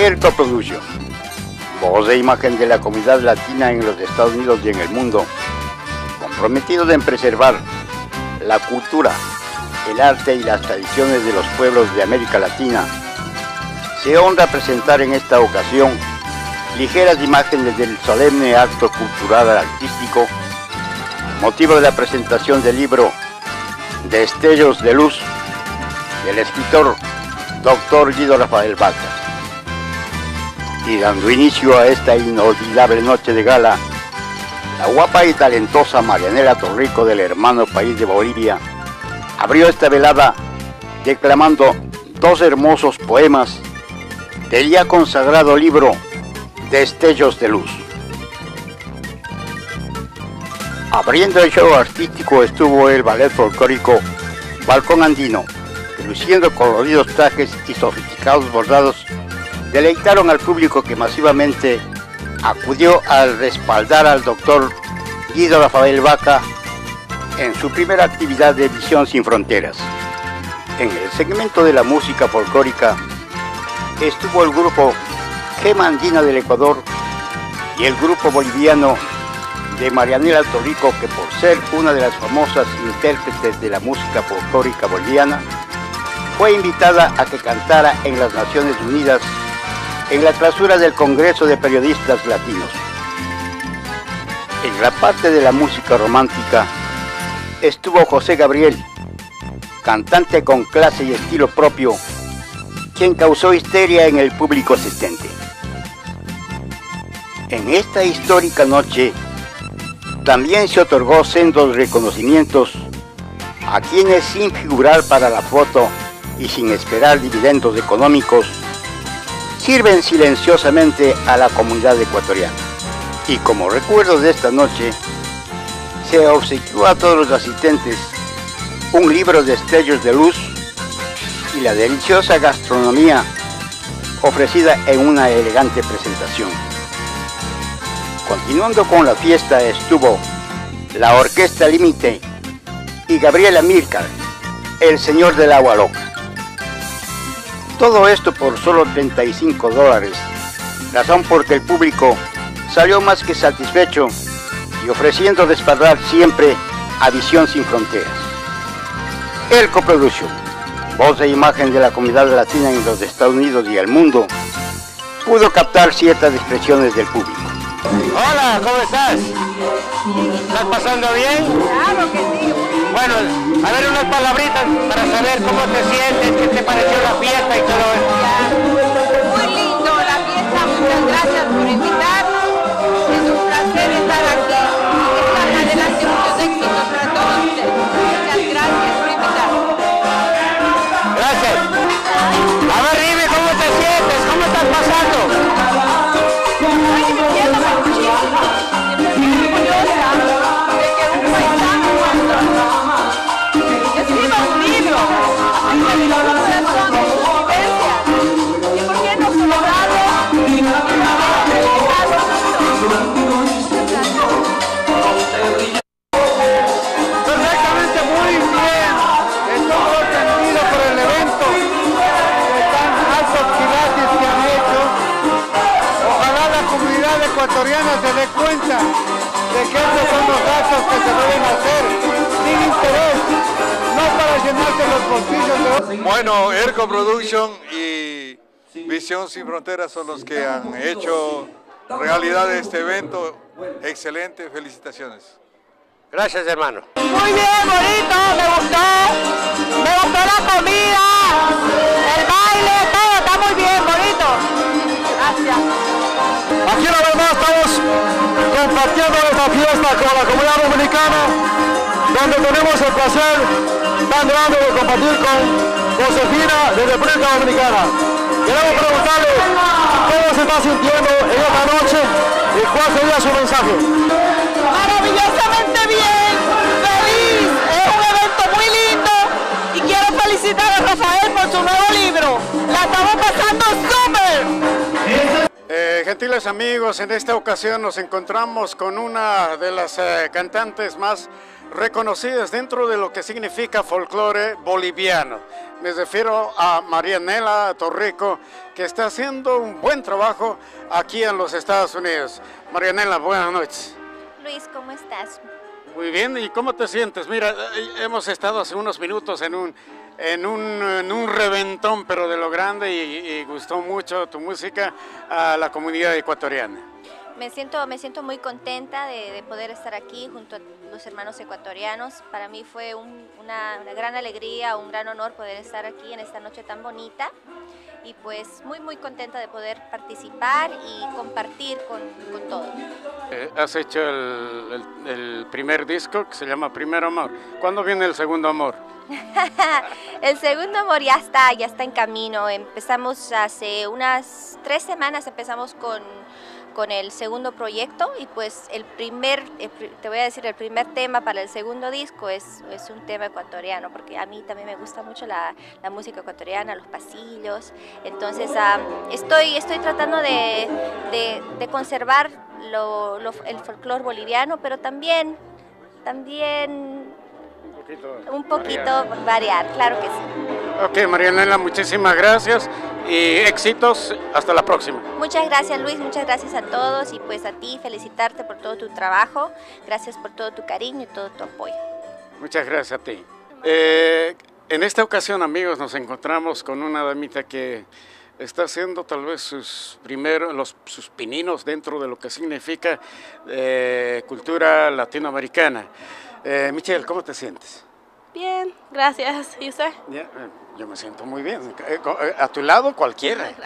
El Coproduction, voz de imagen de la comunidad latina en los Estados Unidos y en el mundo, comprometido en preservar la cultura, el arte y las tradiciones de los pueblos de América Latina, se honra presentar en esta ocasión ligeras imágenes del solemne acto cultural artístico, motivo de la presentación del libro Destellos de Luz del escritor Dr. Guido Rafael Vaca y dando inicio a esta inolvidable noche de gala, la guapa y talentosa Marianela Torrico del hermano país de Bolivia abrió esta velada declamando dos hermosos poemas del ya consagrado libro Destellos de Luz. Abriendo el show artístico estuvo el ballet folclórico Balcón Andino, luciendo coloridos trajes y sofisticados bordados deleitaron al público que masivamente acudió al respaldar al doctor Guido Rafael Vaca en su primera actividad de Visión Sin Fronteras. En el segmento de la música folclórica estuvo el grupo Gema Andina del Ecuador y el grupo boliviano de Marianela Torrico, que por ser una de las famosas intérpretes de la música folclórica boliviana, fue invitada a que cantara en las Naciones Unidas en la clausura del Congreso de Periodistas Latinos. En la parte de la música romántica estuvo José Gabriel, cantante con clase y estilo propio, quien causó histeria en el público asistente. En esta histórica noche también se otorgó sendos reconocimientos a quienes sin figurar para la foto y sin esperar dividendos económicos sirven silenciosamente a la comunidad ecuatoriana. Y como recuerdo de esta noche, se obsequió a todos los asistentes un libro de estrellos de luz y la deliciosa gastronomía ofrecida en una elegante presentación. Continuando con la fiesta estuvo la Orquesta Límite y Gabriela Mircar, el señor del agua loca. Todo esto por solo 35 dólares, razón porque el público salió más que satisfecho y ofreciendo respaldar siempre a Visión Sin Fronteras. El Coproduction, voz e imagen de la comunidad latina en los Estados Unidos y el mundo, pudo captar ciertas expresiones del público. Hola, ¿cómo estás? ¿Estás pasando bien? Claro que sí. Bueno, a ver unas palabritas para saber cómo te sientes, qué te pareció la fiesta y todo eso. Ecuatoriana se dé cuenta de que estos son los actos que se deben hacer sin interés, no para llenarse los bolsillos de. Bueno, Erco Production y Visión Sin Fronteras son los que han hecho realidad este evento. Excelente, felicitaciones. Gracias, hermano. Muy bien, con la comunidad dominicana, donde tenemos el placer tan grande de compartir con Josefina de República Dominicana. Queremos preguntarle cómo se está sintiendo en esta noche y cuál sería su mensaje. Maravillosamente bien, feliz, es un evento muy lindo y quiero felicitar a Rafael por su nuevo libro. La estamos pasando gentiles amigos, en esta ocasión nos encontramos con una de las eh, cantantes más reconocidas dentro de lo que significa folclore boliviano. Me refiero a Marianela Torrico, que está haciendo un buen trabajo aquí en los Estados Unidos. Marianela, buenas noches. Luis, ¿cómo estás? Muy bien, ¿y cómo te sientes? Mira, eh, hemos estado hace unos minutos en un, en un, en un reventón, pero de lo grande y, gustó mucho tu música a la comunidad ecuatoriana. Me siento, me siento muy contenta de, de poder estar aquí junto a los hermanos ecuatorianos. Para mí fue un- una, una gran alegría, un gran honor poder estar aquí en esta noche tan bonita y pues muy muy contenta de poder participar y compartir con, con todos. Eh, has hecho el, el- el primer disco que se llama Primer Amor. ¿Cuándo viene el segundo amor? El segundo amor ya está, ya está en camino. Empezamos hace unas tres semanas, empezamos con, con el segundo proyecto y pues el primer, pri- te voy a decir, el primer tema para el segundo disco es, es un tema ecuatoriano, porque a mí también me gusta mucho la, la música ecuatoriana, los pasillos. Entonces ah, estoy, estoy tratando de, de- de conservar lo- lo- el folclore boliviano, pero también, también un poquito variar, claro que sí. Ok, Marianela, muchísimas gracias y éxitos. Hasta la próxima. Muchas gracias Luis, muchas gracias a todos y pues a ti felicitarte por todo tu trabajo, gracias por todo tu cariño y todo tu apoyo. Muchas gracias a ti. Eh, en esta ocasión, amigos, nos encontramos con una damita que está haciendo tal vez sus primeros, los, sus pininos dentro de lo que significa eh, cultura latinoamericana. Eh, Michelle, ¿cómo te sientes? Bien, gracias. ¿Y usted? Eh, yo me siento muy bien. Eh, eh, A tu lado cualquiera.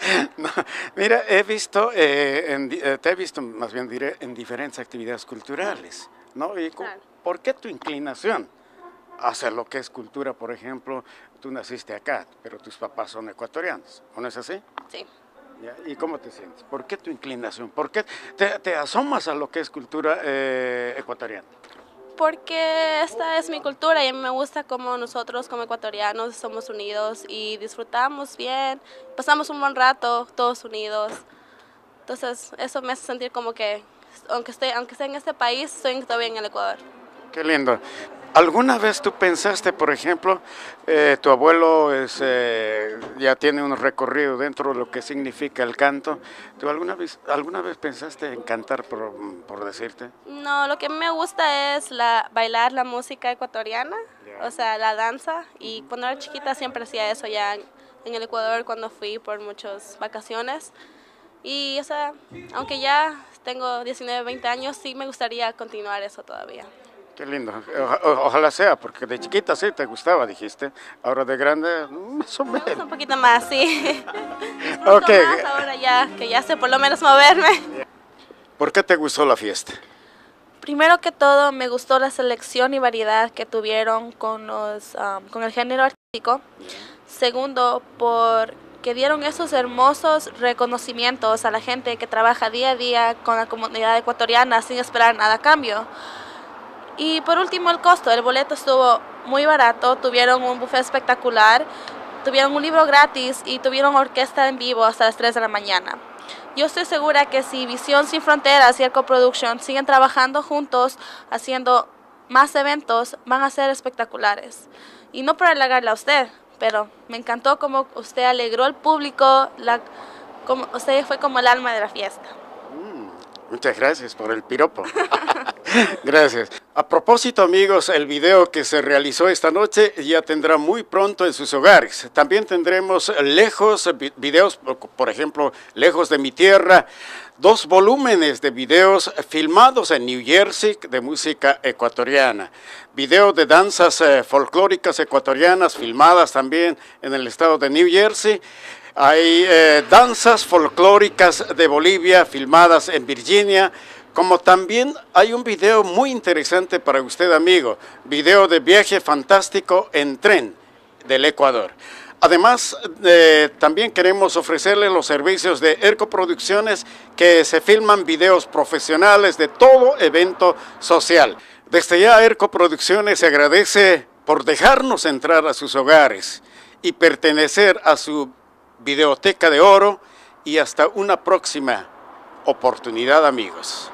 No, mira, he visto, eh, en te he visto, más bien diré, en diferentes actividades culturales, ¿no? Y cu- Claro. ¿Por qué tu inclinación hacia lo que es cultura? Por ejemplo, tú naciste acá, pero tus papás son ecuatorianos, ¿o no es así? Sí. ¿Y cómo te sientes? ¿Por qué tu inclinación? ¿Por qué te, te asomas a lo que es cultura eh, ecuatoriana? Porque esta es mi cultura y a mí me gusta como nosotros como ecuatorianos somos unidos y disfrutamos bien, pasamos un buen rato todos unidos. Entonces eso me hace sentir como que aunque esté, aunque esté en este país, estoy todavía en el Ecuador. Qué lindo. ¿Alguna vez tú pensaste, por ejemplo, eh, tu abuelo es, eh, ya tiene un recorrido dentro de lo que significa el canto? ¿Tú alguna vez, alguna vez pensaste en cantar, por, por decirte? No, lo que me gusta es la, bailar la música ecuatoriana, Ya. o sea, la danza. Y cuando era chiquita siempre hacía eso ya en, en el Ecuador cuando fui por muchas vacaciones. Y, o sea, aunque ya tengo 19, 20 años, sí me gustaría continuar eso todavía. Qué lindo. O- ojalá sea, porque de chiquita sí te gustaba, dijiste. Ahora de grande, más o Me gusta menos. un poquito más, sí. Disfruto Ok. más ahora ya, que ya sé por lo menos moverme. ¿Por qué te gustó la fiesta? Primero que todo, me gustó la selección y variedad que tuvieron con, los, um, con el género artístico. Segundo, porque dieron esos hermosos reconocimientos a la gente que trabaja día a día con la comunidad ecuatoriana sin esperar nada a cambio. Y por último, el costo. El boleto estuvo muy barato, tuvieron un buffet espectacular, tuvieron un libro gratis y tuvieron orquesta en vivo hasta las 3 de la mañana. Yo estoy segura que si Visión Sin Fronteras y Eco Production siguen trabajando juntos, haciendo más eventos, van a ser espectaculares. Y no por halagarle a usted, pero me encantó como usted alegró al público, la, como, usted fue como el alma de la fiesta. Muchas gracias por el piropo. gracias. A propósito, amigos, el video que se realizó esta noche ya tendrá muy pronto en sus hogares. También tendremos lejos vi- videos, por- ejemplo, lejos de mi tierra, dos volúmenes de videos filmados en New Jersey de música ecuatoriana. Videos de danzas eh, folclóricas ecuatorianas filmadas también en el estado de New Jersey. Hay eh, danzas folclóricas de Bolivia filmadas en Virginia, como también hay un video muy interesante para usted, amigo, video de viaje fantástico en tren del Ecuador. Además, eh, también queremos ofrecerle los servicios de ERCO Producciones que se filman videos profesionales de todo evento social. Desde ya ERCO Producciones se agradece por dejarnos entrar a sus hogares y pertenecer a su videoteca de oro y hasta una próxima oportunidad amigos.